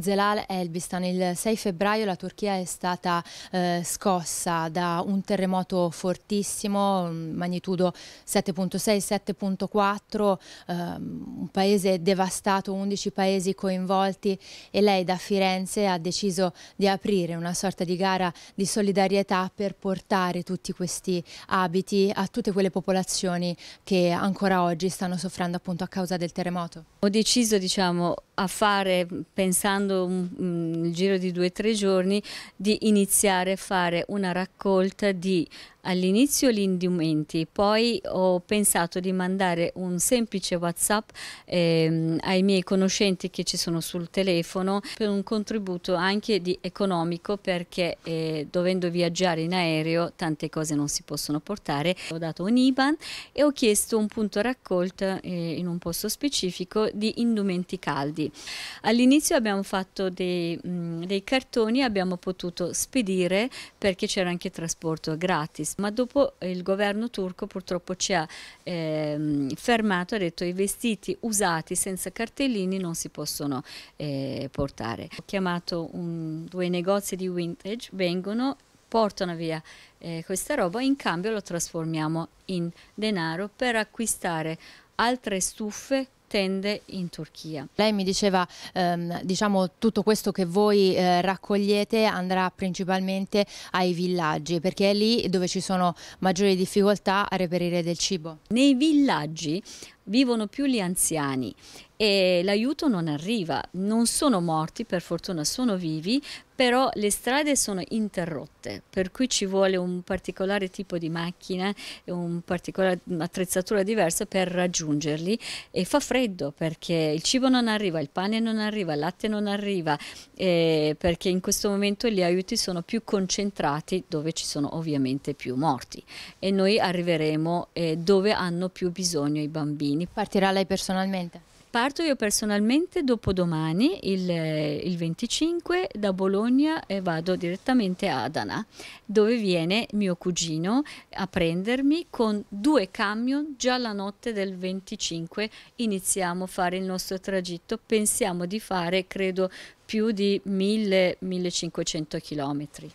Zelal Elbistan, il 6 febbraio la Turchia è stata eh, scossa da un terremoto fortissimo, magnitudo 7.6-7.4, eh, un paese devastato, 11 paesi coinvolti e lei da Firenze ha deciso di aprire una sorta di gara di solidarietà per portare tutti questi abiti a tutte quelle popolazioni che ancora oggi stanno soffrendo appunto a causa del terremoto. Ho deciso diciamo a fare, pensando un, un, il giro di due o tre giorni, di iniziare a fare una raccolta di all'inizio gli indumenti, poi ho pensato di mandare un semplice WhatsApp ehm, ai miei conoscenti che ci sono sul telefono per un contributo anche di economico perché eh, dovendo viaggiare in aereo tante cose non si possono portare. Ho dato un IBAN e ho chiesto un punto raccolta eh, in un posto specifico di indumenti caldi. All'inizio abbiamo fatto dei, mh, dei cartoni, abbiamo potuto spedire perché c'era anche trasporto gratis ma dopo il governo turco purtroppo ci ha ehm, fermato, ha detto i vestiti usati senza cartellini non si possono eh, portare. Ho chiamato un, due negozi di vintage, vengono portano via eh, questa roba, in cambio lo trasformiamo in denaro per acquistare altre stufe tende in Turchia. Lei mi diceva, ehm, diciamo, tutto questo che voi eh, raccogliete andrà principalmente ai villaggi, perché è lì dove ci sono maggiori difficoltà a reperire del cibo. Nei villaggi vivono più gli anziani e l'aiuto non arriva, non sono morti, per fortuna sono vivi, però le strade sono interrotte, per cui ci vuole un particolare tipo di macchina e particolare attrezzatura diversa per raggiungerli. E fa freddo perché il cibo non arriva, il pane non arriva, il latte non arriva, eh, perché in questo momento gli aiuti sono più concentrati dove ci sono ovviamente più morti. E noi arriveremo eh, dove hanno più bisogno i bambini. Partirà lei personalmente? Parto io personalmente dopodomani, il, il 25, da Bologna e vado direttamente a Adana, dove viene mio cugino a prendermi con due camion. Già la notte del 25 iniziamo a fare il nostro tragitto. Pensiamo di fare, credo, più di 1000-1500 chilometri.